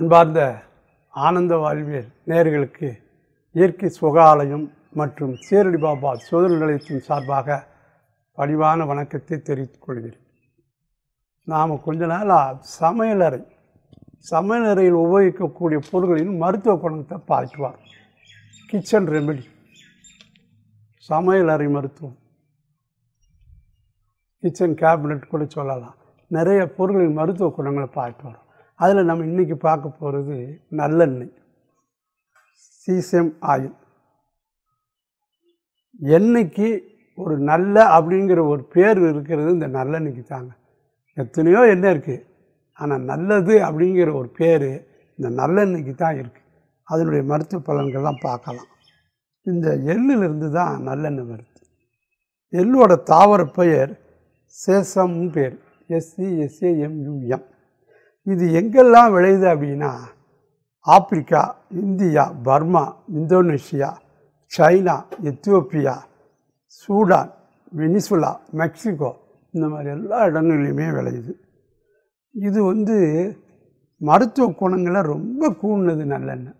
அன்பார்ந்த ஆனந்த வாழ்வியல் நேர்களுக்கு இயற்கை சுகாலயம் மற்றும் சீரடி பாபா சோதனை நிலையத்தின் சார்பாக பணிவான வணக்கத்தை தெரிவித்துக் கொள்கிறேன். நாம் கொஞ்ச நாளாக சமையலறை சமையலறையில் உபயோகிக்கக்கூடிய பொருட்களின் மருத்துவ குணத்தை பார்க்குவார் கிச்சன் ரெமெடி சமையலறை மருத்துவம் கிச்சன் கேபினட் கூட சொல்லலாம். நிறைய பொருட்களின் மருத்துவ குணங்களை பார்த்து வரோம் அதில் நம்ம இன்றைக்கி பார்க்க போகிறது நல்லெண்ணெய். Sesame oil. எண்ணெய்க்கு ஒரு நல்ல அப்படிங்கிற ஒரு பேர் இருக்கிறது இந்த நல்லெண்ணெய்க்கு தாங்க. எத்தனையோ எண்ணெய் இருக்குது ஆனால் நல்லது அப்படிங்கிற ஒரு பேர் இந்த நல்லெண்ணெய்க்கு தான் இருக்குது அதனுடைய மருத்துவ பலன்கள்லாம் பார்க்கலாம். இந்த எள்ளிலிருந்து தான் நல்லெண்ணெய் வருது. எள்ளோட தாவர பெயர் சேசம்னு பேர். எஸ்சி எஸ்ஏஎம்யூஎம் இது எங்கெல்லாம் விளையுது அப்படின்னா Africa India Burma Indonesia China Ethiopia Sudan Venezuela Mexico இந்த மாதிரி எல்லா இடங்கள்லையுமே விளையுது. இது வந்து மருத்துவ குணங்களை ரொம்ப கூடினது நல்லெண்ணெய்.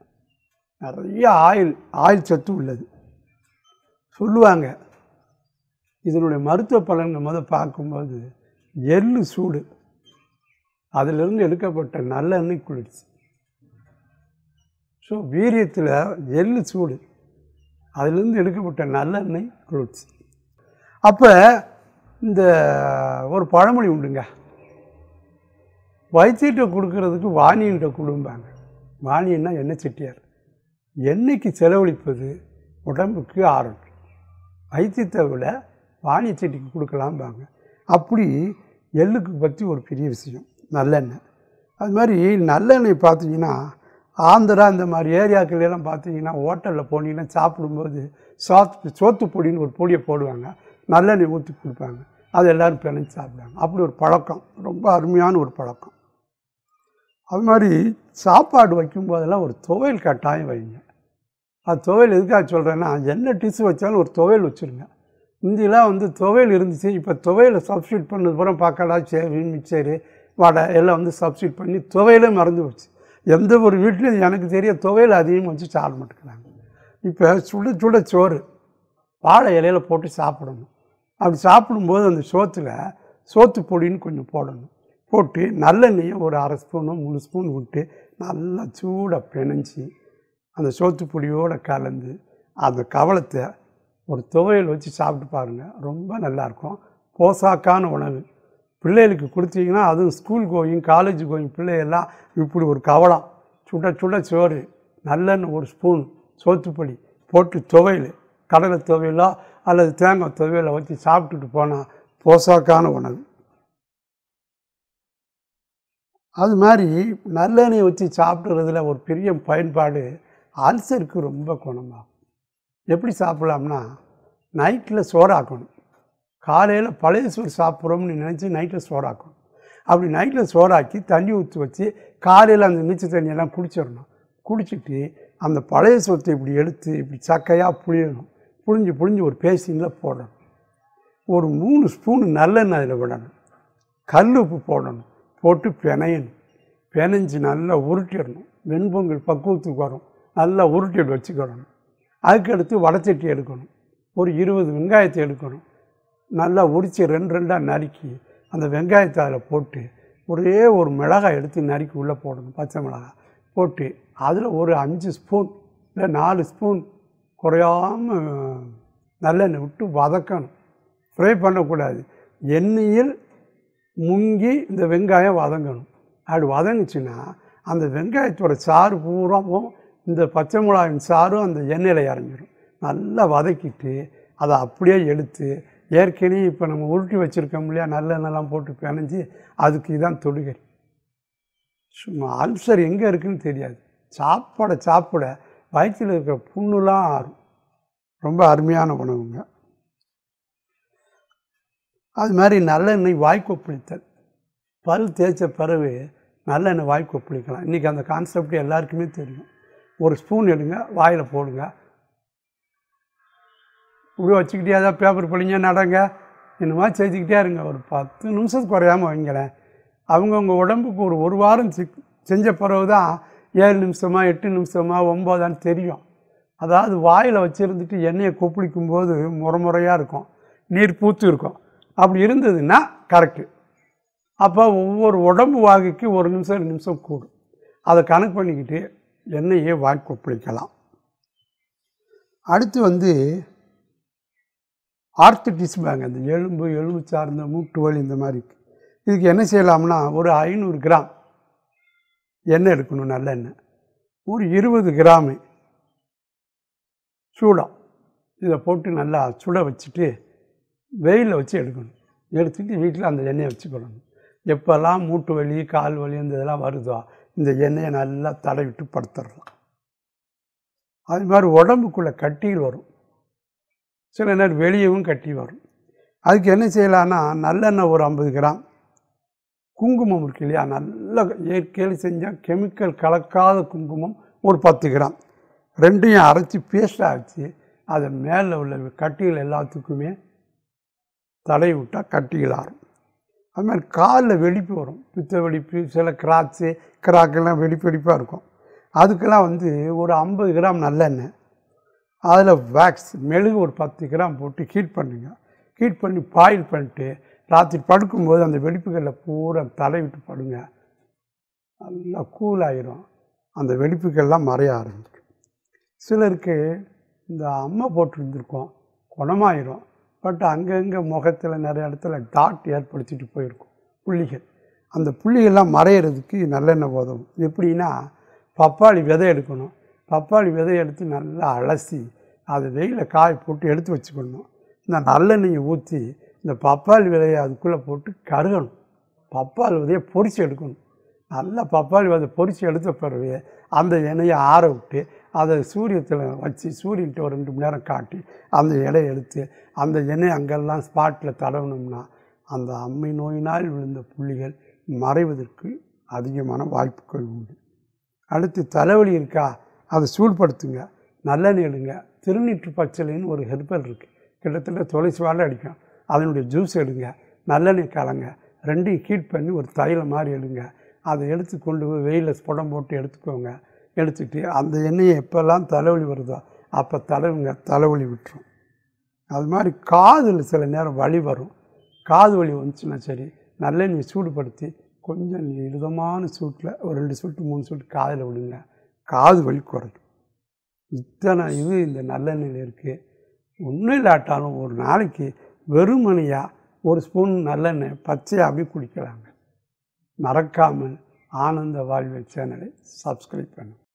நிறைய ஆயில் ஆயில் சத்து உள்ளது. சொல்லுவாங்க இதனுடைய மருத்துவ பலன்கள் முதல் பார்க்கும்போது எள்ளு சூடு. அதிலிருந்து எடுக்கப்பட்ட நல்லெண்ணெய் குளிர்ச்சி. ஸோ வீரியத்தில் எள்ளு சூடு. அதிலிருந்து எடுக்கப்பட்ட நல்லெண்ணெய் குளிர்ச்சி. அப்போ இந்த ஒரு பழமொழி உண்டுங்க. வைத்தியிட்ட கொடுக்கறதுக்கு வாணியிட்ட கொடும்பாங்க. வாணியன்னா எண்ணெய் செட்டியார். எண்ணெய்க்கு செலவழிப்பது உடம்புக்கு ஆரோக்கியம். வைத்தியத்தை விட வாணி செட்டிக்கு கொடுக்கலாம்பாங்க. அப்படி எள்ளுக்கு பற்றி ஒரு பெரிய விஷயம். நல்லெண்ணெய். அது மாதிரி நல்லெண்ணெய் பார்த்தீங்கன்னா ஆந்திரா இந்த மாதிரி ஏரியாக்கள் எல்லாம் பார்த்தீங்கன்னா ஹோட்டலில் போனீங்கன்னா சாப்பிடும்போது சாத்து சோத்து பொடின்னு ஒரு பொடியை போடுவாங்க. நல்லெண்ணெய் ஊற்றி கொடுப்பாங்க. அது எல்லோரும் பிணைஞ்சு சாப்பிடுவாங்க. அப்படி ஒரு பழக்கம். ரொம்ப அருமையான ஒரு பழக்கம். அது மாதிரி சாப்பாடு வைக்கும்போதெல்லாம் ஒரு துவையல் கட்டாயம் வைங்க. அது துவையல் எதுக்காக சொல்கிறேன்னா என்ன டிஷ்ஷு வச்சாலும் ஒரு துவையல் வச்சுருங்க. இந்தியெலாம் வந்து துவையல் இருந்துச்சு. இப்போ துவையலை சப்ஸ்டியூட் பண்ணது பூரா பார்க்கடா சரி. மிக்சரு வடை எல்லாம் வந்து சப்ஸ்டியூட் பண்ணி துவையலே மறந்து போச்சு. எந்த ஒரு வீட்லையும் எனக்கு தெரிய துவையல் அதிகமாக வச்சு சாப்பிட மாட்டேங்கிறாங்க. இப்போ சுட சுட சோறு வாழை இலையில் போட்டு சாப்பிடணும். அப்படி சாப்பிடும்போது அந்த சோத்தில் சோத்து பொடின்னு கொஞ்சம் போடணும். போட்டு நல்லெண்ணெயை ஒரு அரை ஸ்பூனோ மூணு ஸ்பூன் விட்டு நல்லா சூடாக பிணைஞ்சி அந்த சோத்து பொடியோடு கலந்து அந்த கவலத்தை ஒரு துவையல் வச்சு சாப்பிட்டு பாருங்கள் ரொம்ப நல்லாயிருக்கும் போசாக்கான உணவு. பிள்ளைகளுக்கு கொடுத்தீங்கன்னா அதுவும் ஸ்கூல் கோயிங் காலேஜ் கோயிங் பிள்ளையெல்லாம் இப்படி ஒரு கவலம் சுட சுட சோறு நல்லெண்ணெய் ஒரு ஸ்பூன் சோத்துப்பொடி போட்டு துவையல். கடலை துவையலோ அல்லது தேங்காய் துவையலை வச்சு சாப்பிட்டுட்டு போனால் போசாக்கான உணவு. அது மாதிரி நல்லெண்ணெய் வச்சு சாப்பிட்றதுல ஒரு பெரிய பயன்பாடு அல்சருக்கு ரொம்ப குணமாகும். எப்படி சாப்பிட்லாம்னா நைட்டில் சோறாக்கணும். காலையில் பழைய சோறு சாப்பிட்றோம்னு நினச்சி நைட்டில் சோறாக்கணும் அப்படி நைட்டில் சோறாக்கி தண்ணி ஊற்றி வச்சு காலையில் அந்த நீச்சல் தண்ணியெல்லாம் குடிச்சிடணும். குடிச்சிட்டு அந்த பழைய சோத்தை இப்படி எடுத்து இப்படி சக்கையாக புழியணும். புழிஞ்சு புழிஞ்சு ஒரு பேசினில் போடணும். ஒரு மூணு ஸ்பூன் நல்லெண்ணெய் அதில் விடணும். கல் உப்பு போடணும். போட்டு பிணையணும். பிணைஞ்சு நல்லா உருட்டிடணும். வெண்பொங்கல் பக்குவத்துக்கு வரும். நல்லா உருட்டிட்டு வச்சுக்கிடணும் அதுக்கடுத்து வடச்சட்டி எடுக்கணும். ஒரு இருபது வெங்காயத்தை எடுக்கணும். நல்லா உரித்து ரெண்டு ரெண்டாக நறுக்கி அந்த வெங்காயத்தை அதில் போட்டு ஒரே ஒரு மிளகாய் எடுத்து நறுக்கி உள்ளே போடணும் பச்சை மிளகாய். போட்டு அதில் ஒரு அஞ்சு ஸ்பூன் இல்லை நாலு ஸ்பூன் குறையாமல் நல்லெண்ணெய் விட்டு வதக்கணும். ஃப்ரை பண்ணக்கூடாது. எண்ணெயில் முங்கி இந்த வெங்காயம் வதங்கணும். அப்படி வதங்குச்சுன்னா அந்த வெங்காயத்தோட சாறு பூராவும் இந்த பச்சை மிளகாயின் சாரும் அந்த எண்ணெயில் இறங்கிடும் நல்லா வதக்கிட்டு அதை அப்படியே எடுத்து ஏற்கனவே இப்போ நம்ம உருட்டி வச்சுருக்கோம் இல்லையா? நல்லெண்ணெய்லாம் போட்டு பிணைஞ்சி அதுக்கு இதான் தொடுகை. சும்மா அல்சர் எங்கே இருக்குதுன்னு தெரியாது. சாப்பாட சாப்பிட வயிற்றில் இருக்கிற புண்ணுலாம் ஆறும். ரொம்ப அருமையான உணவுங்க. அது மாதிரி நல்லெண்ணெய் வாய்க்கொப்பளித்தல். பல் தேய்ச்ச பிறகு நல்லெண்ணெய் வாய்க்கொப்பளிக்கலாம். இன்றைக்கி அந்த கான்செப்ட் எல்லாருக்குமே தெரியும். ஒரு ஸ்பூன் எடுங்க வாயில் போடுங்க. இப்படி வச்சுக்கிட்டே தான் பேப்பர் பிள்ளைங்க நடங்க. என்னமா செஞ்சுக்கிட்டே இருங்க. ஒரு பத்து நிமிஷத்துக்கு குறையாமல் வைங்களேன். அவங்கவுங்க உடம்புக்கு ஒரு ஒரு வாரம் செஞ்ச பிறகு தான் ஏழு நிமிஷமா எட்டு நிமிஷமா ஒம்போதான்னு தெரியும். அதாவது வாயில் வச்சுருந்துட்டு எண்ணெயை கொப்பளிக்கும் போது முறை முறையாக இருக்கும். நீர் பூத்து இருக்கும். அப்படி இருந்ததுன்னா கரெக்டு அப்போ ஒவ்வொரு உடம்பு வாகுக்கு ஒரு நிமிஷம் ரெண்டு நிமிஷம் கூடும். அதை கணக்கு பண்ணிக்கிட்டு எண்ணெயை வாய் கொப்பளிக்கலாம். அடுத்து வந்து ஆர்த்திட்டிஸ்பாங்க அந்த எலும்பு எலும்பு சார்ந்த மூட்டு வலி இந்த மாதிரி இதுக்கு என்ன செய்யலாம்னா ஒரு ஐநூறு கிராம் எண்ணெய் எடுக்கணும் நல்லெண்ணெய் ஒரு இருபது கிராமு சூடம் இதை போட்டு நல்லா சுட வச்சுட்டு வெயிலில் வச்சு எடுக்கணும். எடுத்துட்டு வீட்டில் அந்த எண்ணெயை வச்சுக்கணும். எப்போல்லாம் மூட்டு வலி கால் வலி இந்த இதெல்லாம் வருதோ இந்த எண்ணெயை நல்லா தடவிட்டு படுத்துடலாம். அது மாதிரி உடம்புக்குள்ளே கட்டியில் வரும். சில நேரம் வெளியவும் கட்டி வரும். அதுக்கு என்ன செய்யலான்னா நல்லெண்ணெய் ஒரு ஐம்பது கிராம் குங்குமம் இருக்கு இல்லையா நல்ல இயற்கையில் செஞ்சால் கெமிக்கல் கலக்காத குங்குமம் ஒரு பத்து கிராம். ரெண்டையும் அரைச்சி பேஸ்டாக வச்சு அதை மேலே உள்ள கட்டிகள் எல்லாத்துக்குமே தடை விட்டால் கட்டிகள் ஆறும். அது மாதிரி காலில் வெடிப்பு வரும். பித்த வெடிப்பு சில கிராக்ஸு கிராக்கெல்லாம் வெடிப்பு வெடிப்பாக இருக்கும். அதுக்கெல்லாம் வந்து ஒரு ஐம்பது கிராம் நல்லெண்ணெய் அதில் வேக்ஸ் மெழுகு ஒரு பத்து கிராம் போட்டு ஹீட் பண்ணுங்க. ஹீட் பண்ணி பாயில் பண்ணிட்டு ராத்திரி படுக்கும்போது அந்த வெடிப்புகளில் பூரா தடவிட்டு படுங்க. நல்லா கூல் ஆயிரும். அந்த வெடிப்புகள்லாம் மறைய ஆரம்பிக்கும். சிலருக்கு இந்த அம்மை போட்டிருந்துருக்கோம் குணமாயிரும். பட் அங்கங்கே முகத்தில் நிறைய இடத்துல டாட் ஏற்படுத்திட்டு போயிருக்கும் புள்ளிகள். அந்த புள்ளிகள்லாம் மறையிறதுக்கு நல்லெண்ணெய் உதவும் எப்படின்னா பப்பாளி விதை எடுக்கணும். பப்பாளி விதை எடுத்து நல்லா அலசி அதை வெயிலில் காய போட்டு எடுத்து வச்சுக்கணும். இந்த நல்லெண்ணெயை ஊற்றி இந்த பப்பாளி விதையை அதுக்குள்ளே போட்டு கருகணும். பப்பாளி விதையை பொரித்து எடுக்கணும். நல்லா பப்பாளி விதை பொரித்து எடுத்த பிறகு அந்த எண்ணெயை ஆற விட்டு அதை சூரியத்தில் வச்சு சூரியன்ட்டு ஒரு ரெண்டு மணி நேரம் காட்டி அந்த இலையை எடுத்து அந்த எண்ணெய் அங்கெல்லாம் ஸ்பாட்டில் தடவணும்னா அந்த அம்மை நோயினால் விழுந்த புள்ளிகள் மறைவதற்கு அதிகமான வாய்ப்புகள் உண்டு. அடுத்து தலைவலி இருக்கா? அதை சூடுபடுத்துங்க நல்லெண்ணெய் எடுங்க. திருநீற்று பச்சலின்னு ஒரு ஹெர்பல் இருக்குது கிட்டத்தட்ட துளசி வாழை அடிக்கும். அதனுடைய ஜூஸ் எடுங்க. நல்லெண்ணெய் கலங்க. ரெண்டையும் ஹீட் பண்ணி ஒரு தைலம் மாதிரி எடுங்க. அதை எடுத்து கொண்டு போய் வெயிலில் ஸ்புடம் போட்டு எடுத்துக்கோங்க. எடுத்துக்கிட்டு அந்த எண்ணெயை எப்போல்லாம் தலைவலி வருதோ அப்போ தடவுங்க தலைவலி விட்டுரும். அது மாதிரி காதில் சில நேரம் வலி வரும். காது வலி வந்துச்சுன்னா சரி நல்லெண்ணெய் சூடுபடுத்தி கொஞ்சம் இதமான சூட்டில் ஒரு ரெண்டு சூட்டு மூணு சூட்டு காதில் விடுங்க. காது வலி குறையும். இத்தனை இது இந்த நல்லெண்ணெயில் இருக்குது ஒன்றும் இல்லாட்டாலும் ஒரு நாளைக்கு வெறுமனையாக ஒரு ஸ்பூன் நல்லெண்ணெய் பச்சையாகவே குடிக்கலாங்க. மறக்காமல் ஆனந்த வாழ்வு சேனலை சப்ஸ்கிரைப் பண்ணுங்கள்